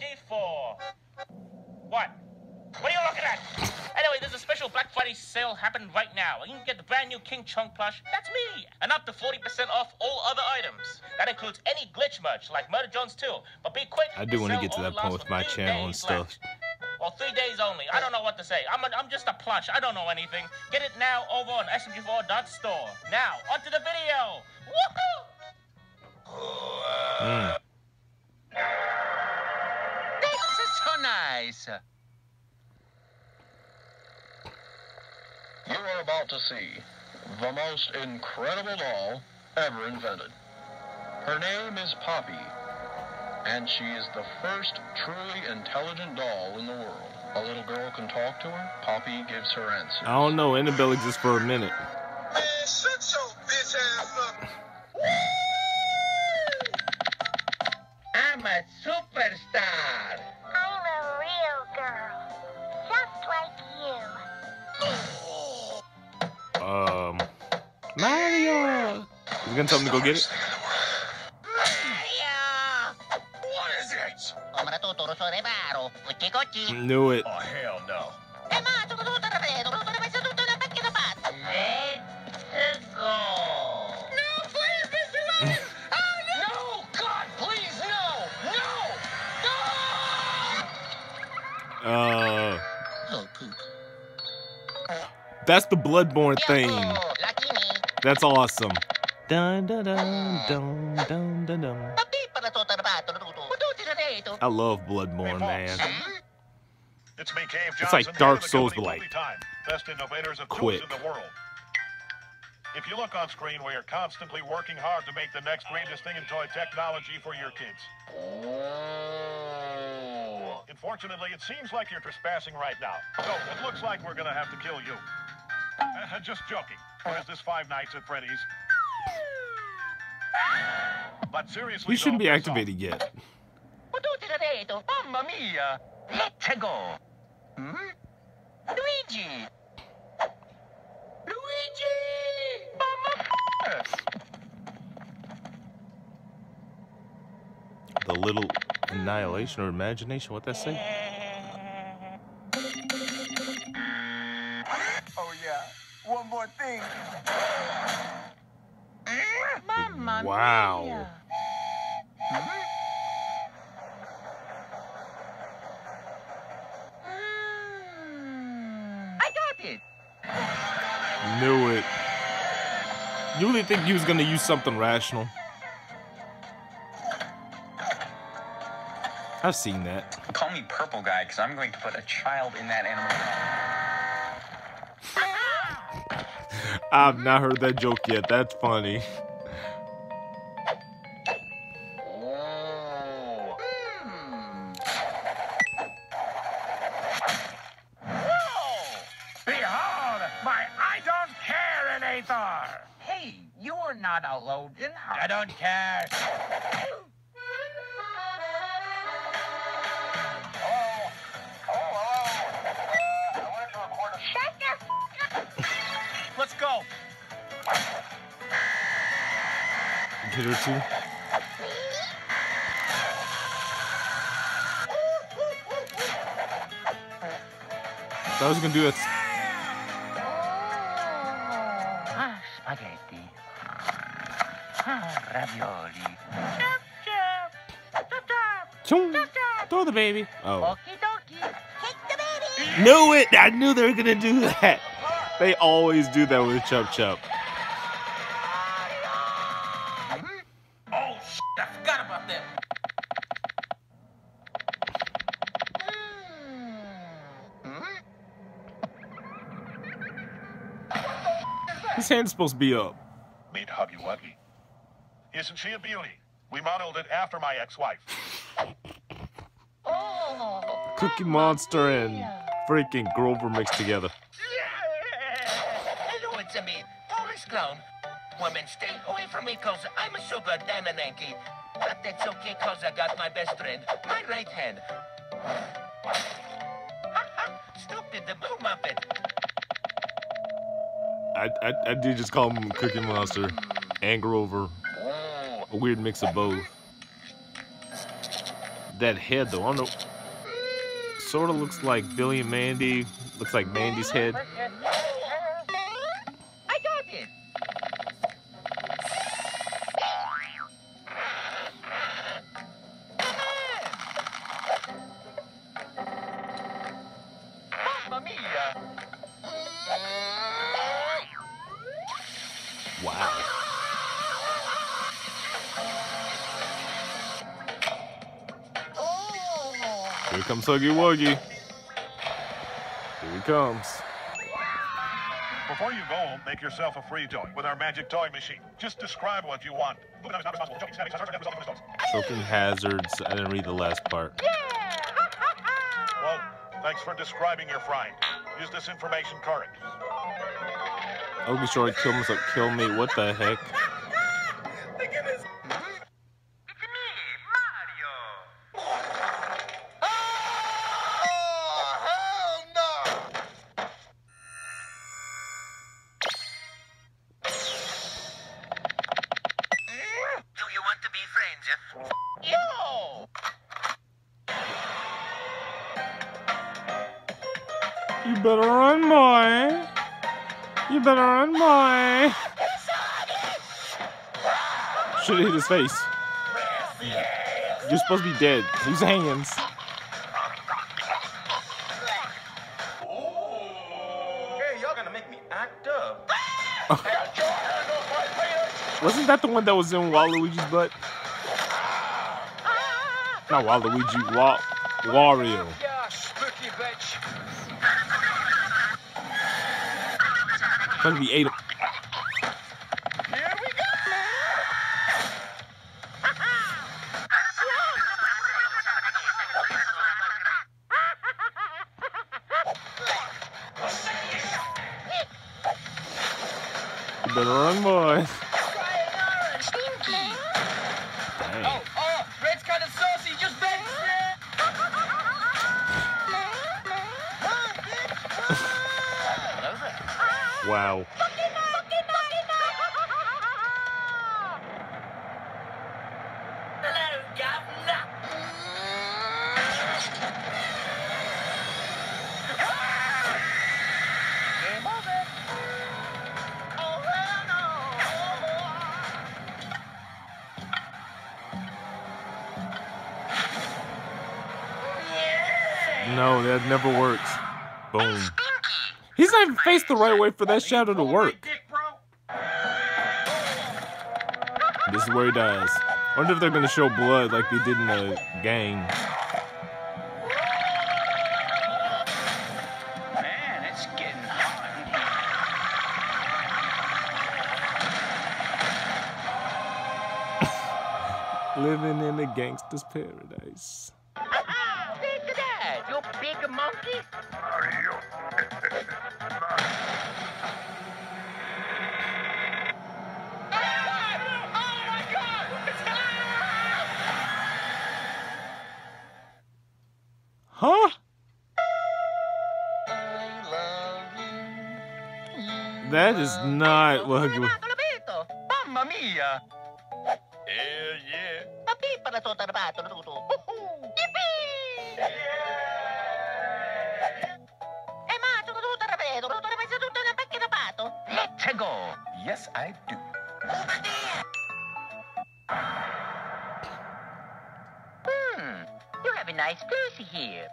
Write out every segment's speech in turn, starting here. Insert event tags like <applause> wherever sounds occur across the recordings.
ready for? What? What are you looking at? Anyway, there's a special Black Friday sale happening right now. You can get the brand new King Chunk plush. That's me. And up to 40% off all other items. That includes any glitch merch like Murder Drones too. But be quick. I do want to get to that point with my channel and stuff. left. Well, three days only. I don't know what to say. I'm, a, I'm just a plush. I don't know anything. Get it now over on smg4.store. Now, onto the video. Woohoo! Mm. So nice. You are about to see the most incredible doll ever invented. Her name is Poppy, and she is the first truly intelligent doll in the world. A little girl can talk to her, Poppy gives her answers. I don't know. Annabelle exists for a minute. Gonna tell him to go get it? What is it? Come tutto so reparo. Cucci cucci. Knew it. Oh, hell no. Uh, Oh, that's the Bloodborne thing. That's awesome. Dun dun dun dun dun dun dun. Papi para tutto reparo. Tutto reparo. I love Bloodborne, man. It's me, Cave It's like Dark Souls, but like Best innovators of quick. in the world. If you look on screen, we are constantly working hard to make the next greatest thing in toy technology for your kids. Unfortunately, it seems like you're trespassing right now. So it looks like we're gonna have to kill you. Uh, just joking. Where's this Five Nights at Freddy's? But seriously, He shouldn't be that's activated yet. Mamma mia. Let's go. Hmm? Luigi. Luigi. Mamma. The little annihilation or imagination. What that say? Oh, yeah. One more thing. Mamma Wow. mia. I got it. Knew it. You really think he was gonna use something rational? I've seen that. Call me Purple Guy because I'm going to put a child in that animal. I've not heard that joke yet. That's funny. Care Hey, you are not allowed in I don't care. Shut the f- Let's go. Hit her too. I was gonna do that. Ravioli. Choom. Throw the baby. Oh. Okie dokie. Take the baby. Knew it! I knew they were gonna do that. They always do that with Chup Chup. Oh, shit, I forgot about that. His hand's supposed to be up. Meet Huggy Wuggy. Isn't she a beauty? We modeled it after my ex-wife. Oh, Cookie Monster and freaking Grover mixed together. Hello, it's a me, Boris Clown. Women, stay away from me cause I'm a super Damananki. But that's okay cause I got my best friend, my right hand. <laughs> Stupid, the Boo Muppet. I, I, I did just call him Cookie Monster and Grover. A weird mix of both. that head though. I don't know. Sort of looks like Billy and Mandy. Looks like Mandy's head. I got it. Mamma mia! Wow. Comes Huggy Wuggy. Here he comes. Before you go, make yourself a free toy with our magic toy machine. Just describe what you want. Choking hazards. I didn't read the last part. Yeah. <laughs> Well, thanks for describing your frying. Is this information correct? Huggy Short kill himself. Kill me. What the heck? You better run, boy. Should have hit his face. You're supposed to be dead. Use hands. Hey, y'all gonna make me act up. <laughs> Wasn't that the one that was in Waluigi's butt? Not Waluigi, Wa- Wario. Be ate. Here we! You better run, boy. Hell No, that never works. Boom. He's not even faced the right way for that shadow to work. This is where he dies. I wonder if they're gonna show blood like they did in the gang. Man, it's getting hot. <laughs> Living in a gangster's paradise. Look at that, you big monkey. Huh? That is not what. Mamma mia! Hell yeah. Papi para to tarbato na tuto. Yippee! Yes, I do. Hmm, you have a nice place here.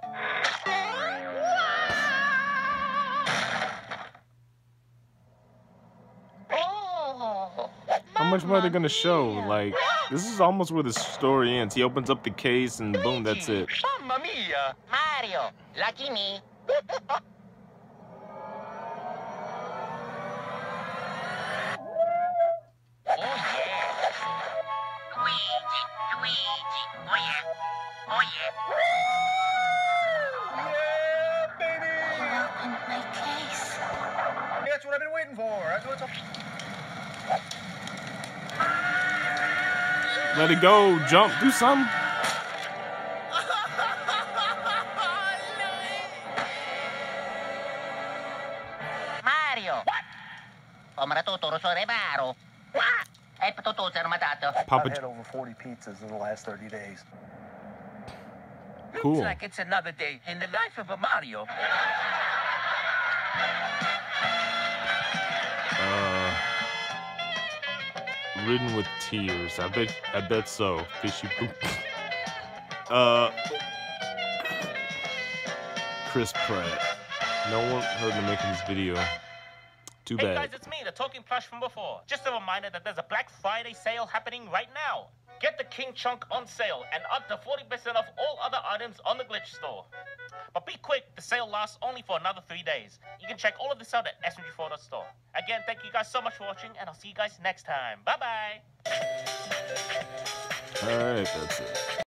Oh, How much more are they gonna show? Like, this is almost where the story ends. He opens up the case and boom, that's it. Mamma mia! Mario, lucky me. Let it go, jump, do something. Mario! What? Oh, maratuturo sa rebaro. What? Eh, patutusan matato. Papa, I've had over 40 pizzas in the last 30 days. cool. Looks like it's another day in the life of a Mario. Ridden with tears. I bet. I bet so. Fishy poop. <laughs> uh, Chris Pratt. No one heard him making this video. Too Hey bad. guys, me, the talking plush from before. Just a reminder that there's a Black Friday sale happening right now. Get the King Chunk on sale and up to 40% off all other items on the Glitch store. But be quick, the sale lasts only for another three days. You can check all of this out at smg4.store. Again, thank you guys so much for watching, and I'll see you guys next time. Bye bye. All right, that's it.